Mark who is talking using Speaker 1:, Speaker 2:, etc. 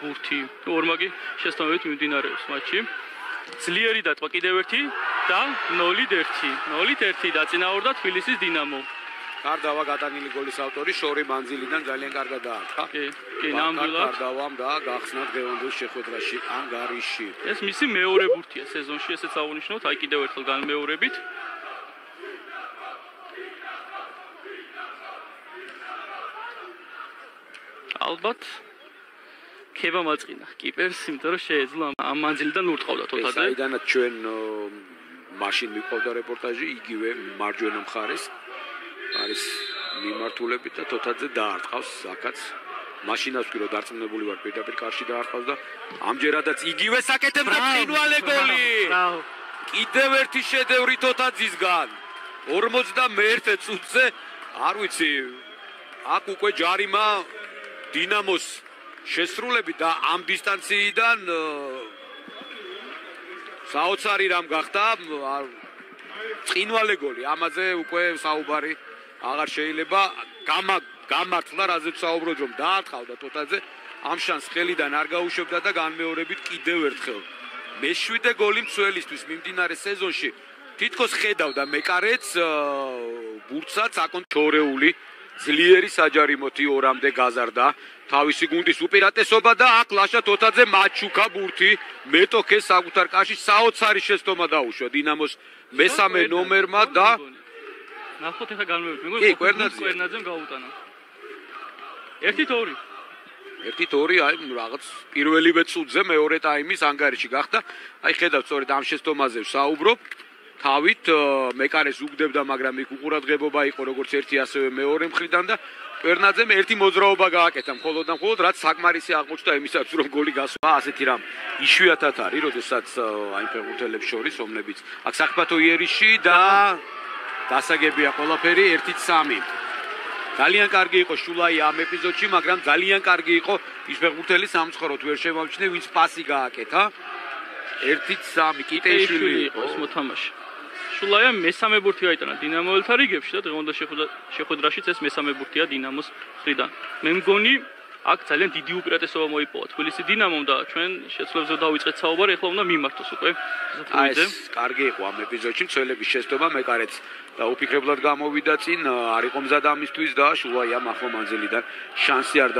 Speaker 1: ბურთი. ორმაგი შესთავებით მიმდინარეობს მატჩი. ძლიერი დატყვა კიდევ ერთი და 0-1. 0-1 დაწინაურდა თბილისის დინამო.
Speaker 2: კარდავა გადაგილი გოლის ავტორი შორი მანძილიდან ძალიან კარგად დაარტყა.
Speaker 1: კი, კი, ნამდვილად.
Speaker 2: კარდავამ და გახსნა დღევანდელ შეხვედრაში ანგარიში.
Speaker 1: ეს მისი მეორე ბურთია სეზონში, ესეც აღნიშნოთ, აი კიდევ ერთხელ განმეორებით. ალბათ ქება მაწყინა კიპერს, იმიტომ რომ შეეძლო ამ მანძილიდან ურტყავდა თოთაძე.
Speaker 2: ეს აიდანაც ჩვენ მაშინ მიყვავდა რეპორტაჟი იგივე მარჯვენა მხარეს არის მიმართულებით და თოთაძე დაარტყავს საკაც მაშინაც კი რომ დარწმუნებული ვარ პირდაპირ კარში დაარტყავს და ამჯერადაც იგივე საკეთებდა წინვალე გოლი. კიდევ ერთი შედევრი თოთაძისგან 51 წუთზე არ ვიცი აქ უკვე ჯარიმა დინამოს შესრულები და ამ დისტანციიდან საოცარი რამ გახდა წინვალე გოლი ამაზე უკვე საუბარი აღარ შეიძლება. გამა გამართლა რაზეც საუბრობ რომ დაათხავდა თოთაძე ამ შანს ხელიდან არ გაუშვებდა და განმეორებით კიდევ ერთხელ. მეშვიდე გოლი მცველისთვის მიმდინარე სეზონში თითქოს ხედავდა მეკარეც ბურთსაც აკონტროლებული ძლიერი საჯარიმოთი ორამდე გაზარდა. თავისი გუნდის უპირატესობა და აქ ლაშა თოთაძე მაჩუკა ბურთი. მეტოქეს საკუთარ კაში საოცარი შეცდომა დაუშვა დინამოს მესამე ნომერმა და
Speaker 1: ნახოთ ახლა განმევით მეგონი კვერნაძემ გაუტანა. 1-2
Speaker 2: 1-2 აი რაღაც პირველივე წუთზე მეორე ტაიმის ანგარიში გახდა. აი ხედავთ სწორედ ამ შეცდომაზე ვსაუბრობ თავით მეკარეს უგდებდა, მაგრამ იქ უყურადღებობა იყო როგორც ერთი ასევე მეორე მხრიდან და პერნაძემ ერთი მოძრაობა გააკეთა მხოლოდ და მხოლოდ რაც საკმარისი აღმოჩნდა იმისაც რომ გოლი გასვა ასეთი რამ იშვიათად არის, როდესაც აი ფეხბურთელებს შორის ომლებიც აქ საფათო იერიში და დასაგებია ყველაფერი 1-3 ძალიან კარგი იყო შულაი ამ ეპიზოდში, მაგრამ ძალიან კარგი იყო ის ფეხბურთელი სამცხოროთ ვერ შემოვჩნე, ვინც პასი გააკეთა. 1-3 კიტეიშვილი იყო
Speaker 1: ეს მოთამაშე. სულაია მესამე ბურთი გაიტანა დინამოელთა რიგებში და დღევანდელ შეხვედრაშიც ეს მესამე ბურთია დინამოს მხრიდან. მე მგონი აქ ძალიან დიდი უპირატესობა მოიპოვა თბილისი დინამომ და ჩვენ შეცვლებზე დავიწყეთ საუბარი, ეხლა უნდა მიმართოს უკვე
Speaker 2: ზაფხულზე. ეს კარგი იყო ამ ეპიზოდში მცველების შეცდომა მეკარეც და უფიქრებლად გამოვიდა წინ, არ იყო მზად ამისთვის და შულაიამ ახლა მანძილიდან შანსი არ